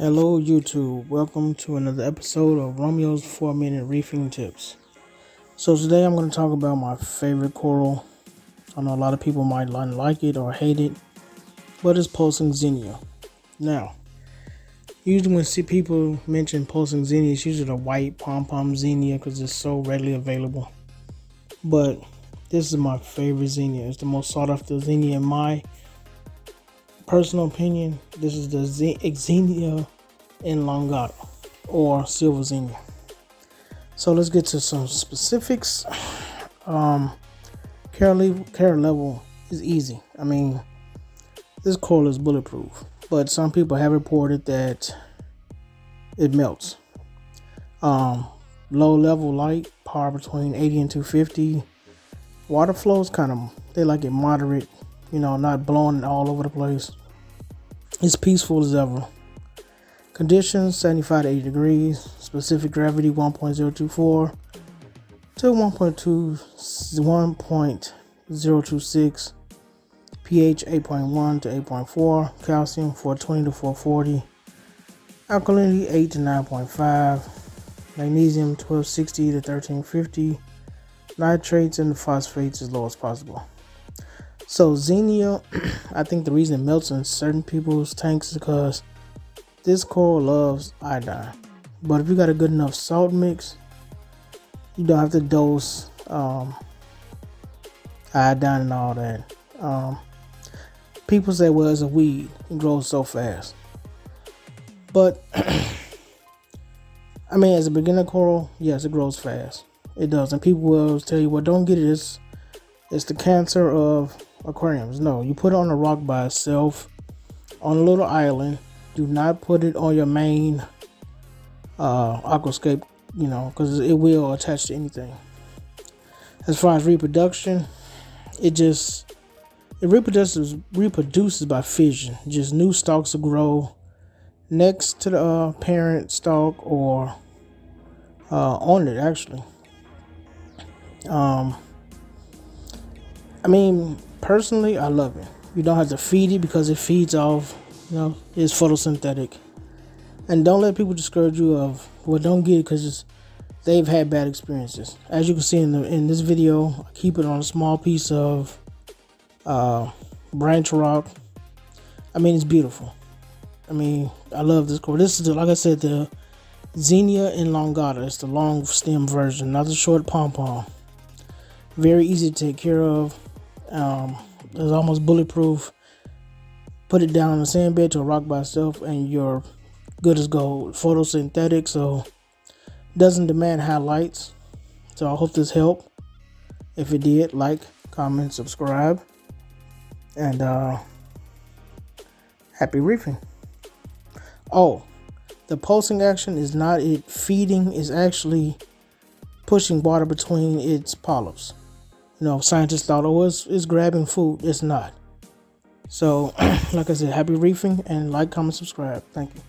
Hello, YouTube. Welcome to another episode of Romeo's 4 Minute Reefing Tips. So, today I'm going to talk about my favorite coral. I know a lot of people might not like it or hate it, but it's pulsing xenia. Now, usually when see people mention pulsing xenia, it's usually the white pom pom xenia because it's so readily available. But this is my favorite xenia. It's the most sought after xenia in my personal opinion, this is the Xenia elongata or silver Xenia. So let's get to some specifics. Um, care, level, care level is easy. I mean, this coil is bulletproof, but some people have reported that it melts. Um, low level light, power between 80 and 250. Water flows kind of, they like it moderate, you know, not blowing all over the place. It's peaceful as ever. Conditions 75 to 80 degrees. Specific gravity 1.024 to 1.2 1.026. pH 8.1 to 8.4. Calcium 420 to 440. Alkalinity 8 to 9.5. Magnesium 1260 to 1350. Nitrates and phosphates as low as possible. So Xenia, I think the reason it melts in certain people's tanks is because this coral loves iodine. But if you got a good enough salt mix, you don't have to dose um, iodine and all that. Um, people say, well, it's a weed. It grows so fast. But, I mean, as a beginner coral, yes, it grows fast. It does. And people will tell you, well, don't get it. It's, it's the cancer of aquariums. No, you put it on a rock by itself on a little island. Do not put it on your main uh, aquascape, you know, because it will attach to anything. As far as reproduction, it just it reproduces reproduces by fission. Just new stalks will grow next to the uh, parent stalk or uh, on it actually. Um, I mean, personally, I love it. You don't have to feed it because it feeds off, you know, it's photosynthetic. And don't let people discourage you of, well, don't get it because they've had bad experiences. As you can see in the in this video, I keep it on a small piece of uh, branch rock. I mean, it's beautiful. I mean, I love this core. This is, the, like I said, the Xenia elongata. It's the long stem version, not the short pom pom. Very easy to take care of. Um, it's almost bulletproof. Put it down on the sand bed to a rock by itself, and you're good as gold. Photosynthetic, so doesn't demand highlights. So I hope this helped. If it did, like, comment, subscribe, and uh, happy reefing. Oh, the pulsing action is not it feeding; is actually pushing water between its polyps you know, scientists thought, oh, it's, it's grabbing food. It's not. So, like I said, happy reefing and like, comment, subscribe. Thank you.